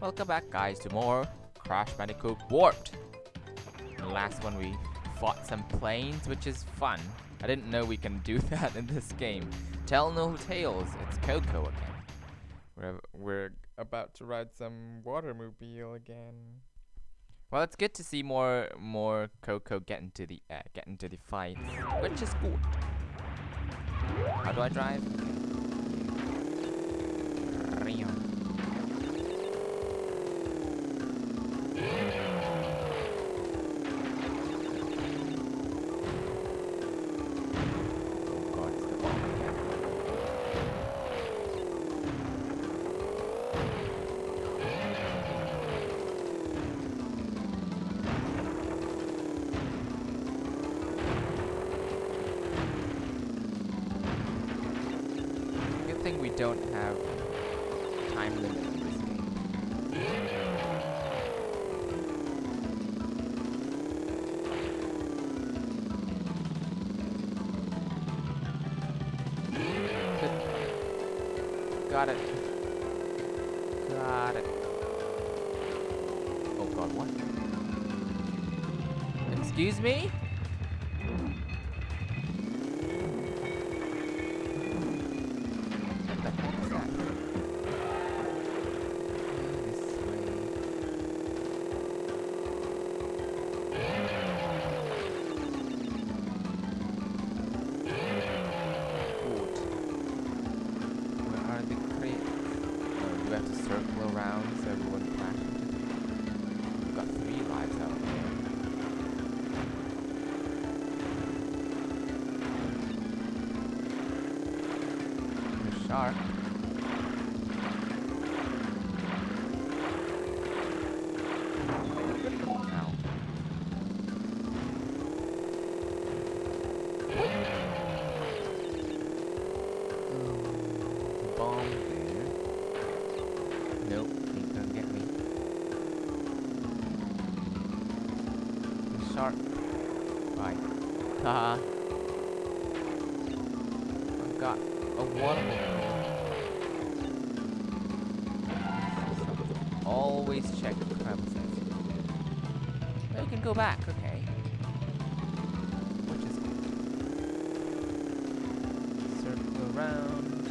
Welcome back guys to more Crash Bandicoot Warped. Last one we fought some planes, which is fun. I didn't know we can do that in this game. Tell no tales, it's Coco again. We're, we're about to ride some watermobile again. Well, it's good to see more more Coco get into the uh, get into the fights, which is good. How do I drive? We don't have time limit this. Got it. Got it. Oh god, what? Excuse me? Bye. Haha. I've got a watermelon. Always check the crevices. Well, you can go back, okay. Which is good. Circle around.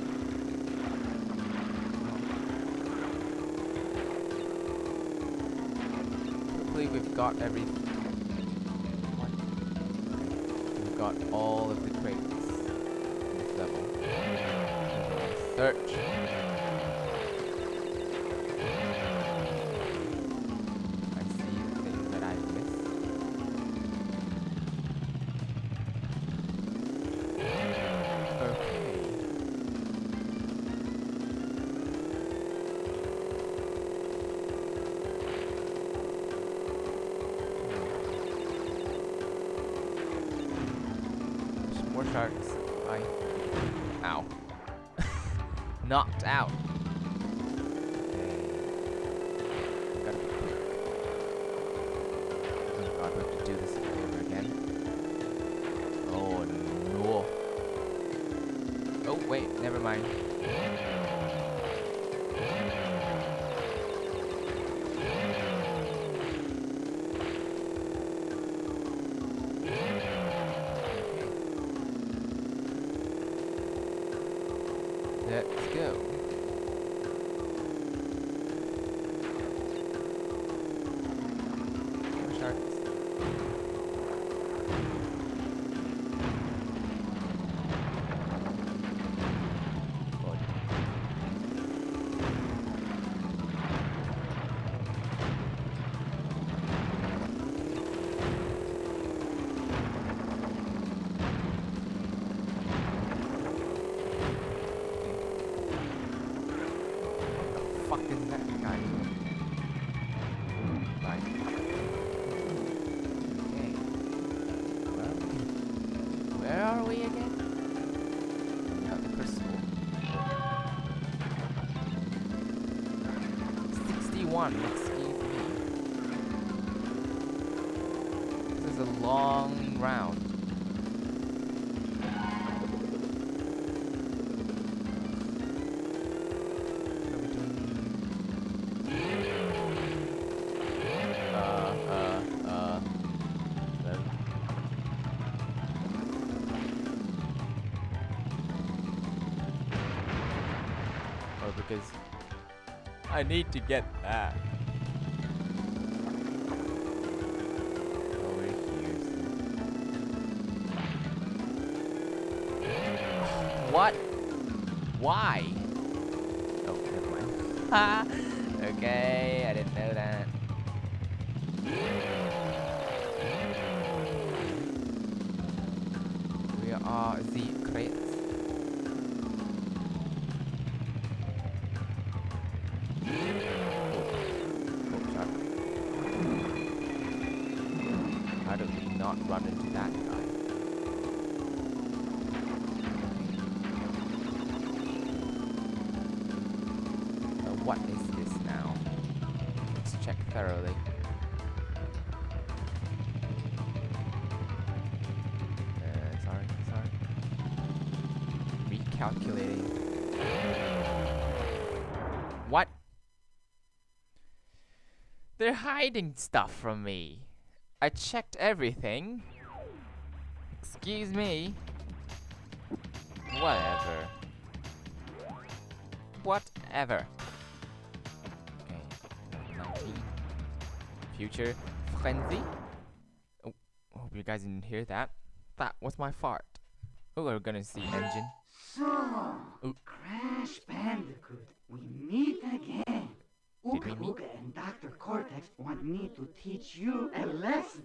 Hopefully we've got everything. We've got all of the crates in this level. Search. Knocked out. Oh. Oh no. Oh wait, never mind. 61, excuse me. This is a long round. I need to get that. What? Why? Oh, never mind. Ha! okay, I didn't know that. We are the run into that guy? So what is this now? Let's check thoroughly. Uh, sorry, sorry. Recalculating. What? They're hiding stuff from me. I checked everything. Excuse me. Whatever. Whatever. Okay. 19. Future frenzy. Oh, hope you guys didn't hear that. That was my fart. Oh, we're gonna see N. Gin. So, Ooh. Crash Bandicoot, we meet again. Uka? Uka and Dr. Cortex want me to teach you a lesson.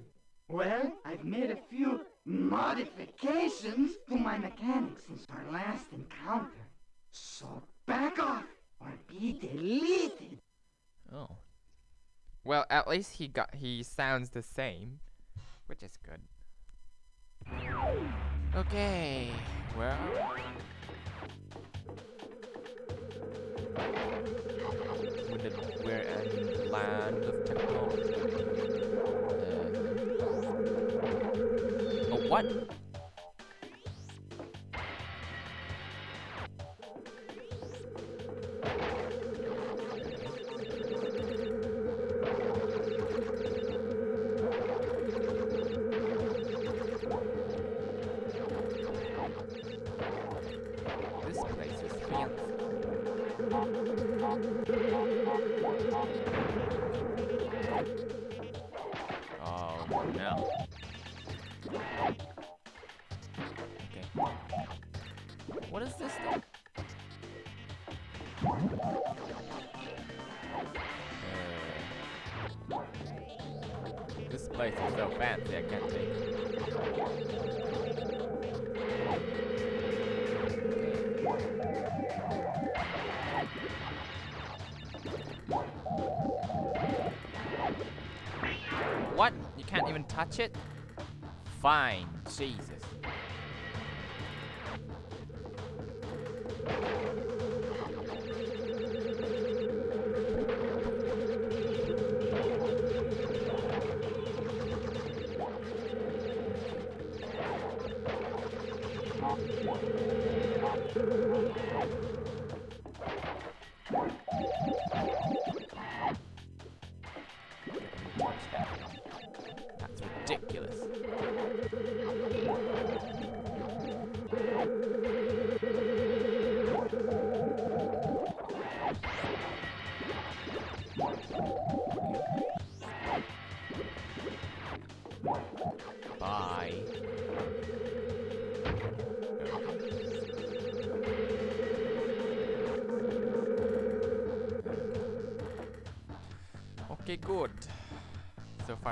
Well, I've made a few modifications to my mechanics since our last encounter. So back off or be deleted. Oh. Well, at least he got he sounds the same, which is good. Okay, well. We're, in the, land of technology. Uh, oh, what? Oh. What is this thing? Uh, this place is so fancy I can't even touch it? Fine. Jesus.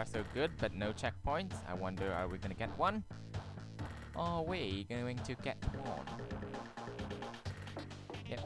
Far so good, but no checkpoints. I wonder, are we gonna get one? Are we going to get one? Yep,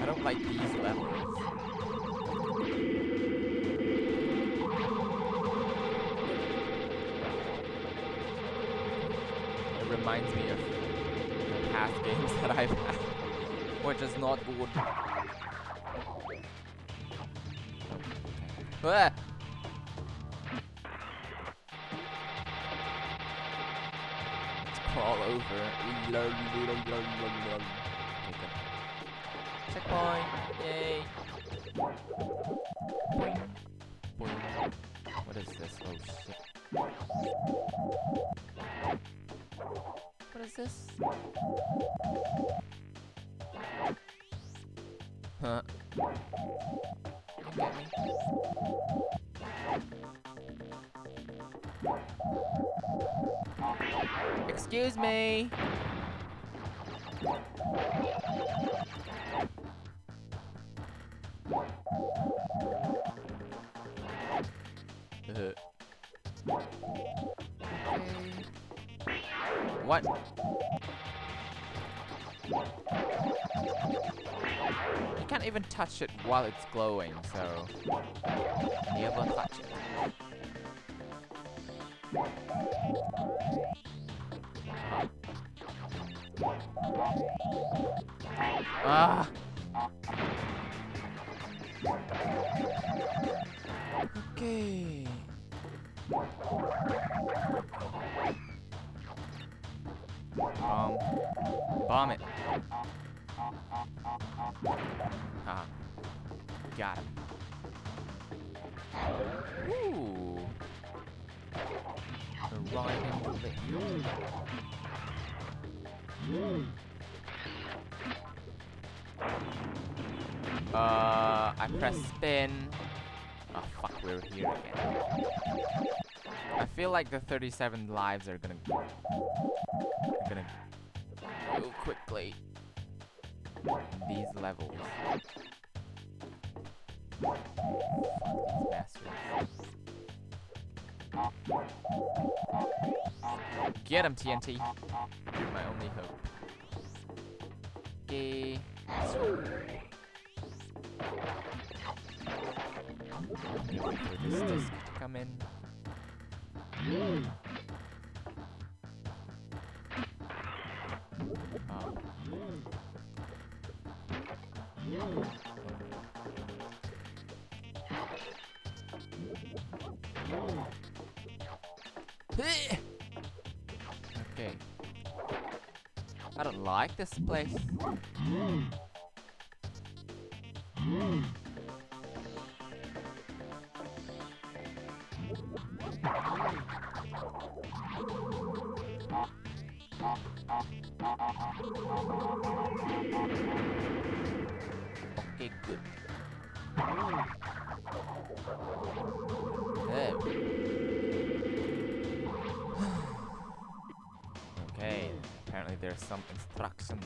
I don't like these levels. It reminds me of past games that I've had, which is not good. Ah! Checkpoint! Yay! Boing. Boing. What is this? Oh shit. What is this? Huh. Get me? Excuse me. What? You can't even touch it while it's glowing, so never touch it. Ah! Bomb. It. Ah. Got him. Ooh. The right and the left. Uh, I press spin. Oh fuck, we're here again. I feel like the 37 lives are gonna gonna go quickly these levels. Get him, TNT. You're my only hope. Okay. For this disc to come in. Okay. I don't like this place. Apparently there's some instructions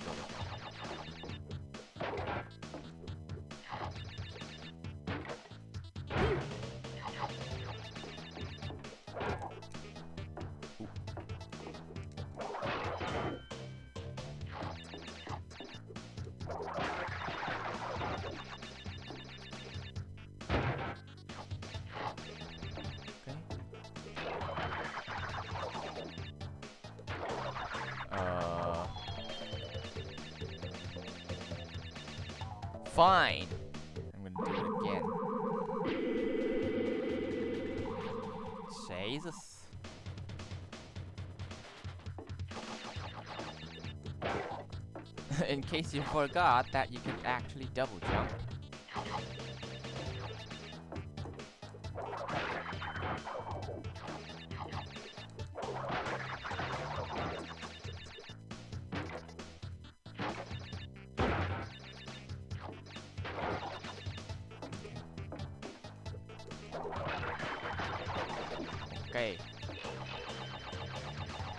Fine. I'm gonna do it again. Jesus. In case you forgot that you can actually double jump. Okay.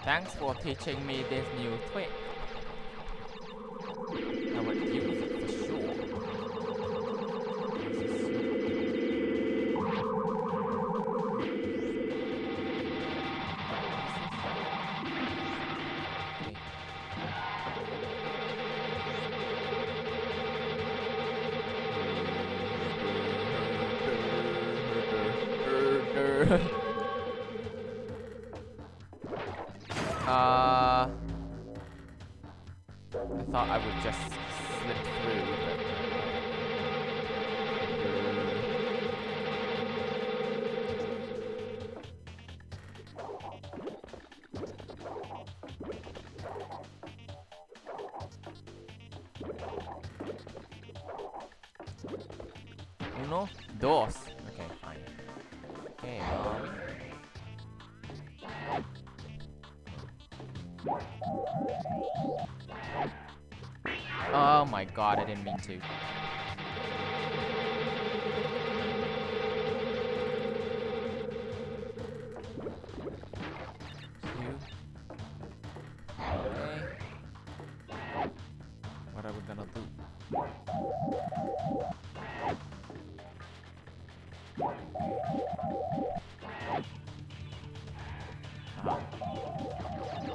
Thanks for teaching me this new trick. Uh, I thought I would just slip through. Oh my god, I didn't mean to. What are we gonna do?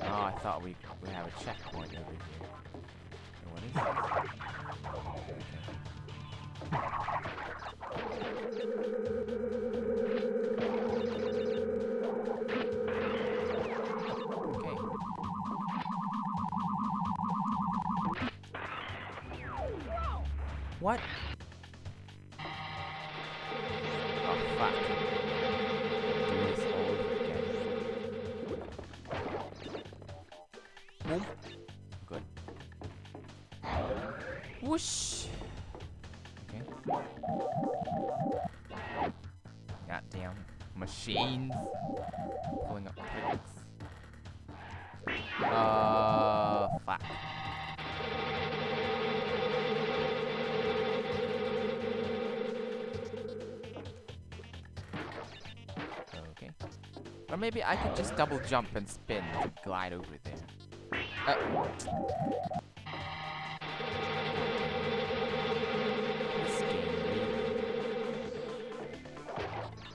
Oh, I thought we What? Oh fuck. Do this all again. Boom. Good. Whoosh. Okay. Goddamn machines. Pulling up bricks. Uh, Or maybe I could just double jump and spin to glide over there. Uh.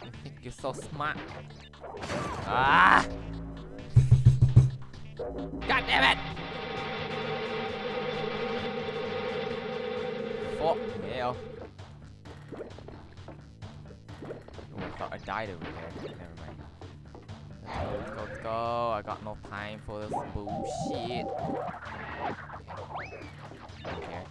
You think you're so smart? Ah! God damn it! Fuck hell. Oh, I thought I died over there. Never mind. Go, go, go. I got no time for this bullshit. Okay.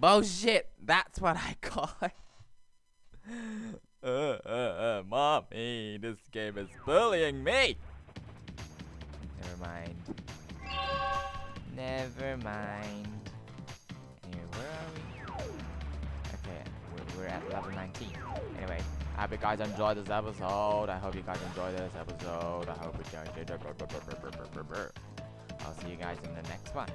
Bullshit! That's what I got. uh, uh, uh, mommy, this game is bullying me. Never mind. Never mind. Anyway, where are we? Okay, we're, we're at level 19. Anyway, I hope you guys enjoyed this episode. I hope you guys enjoyed this episode. I hope you guys did. I'll see you guys in the next one.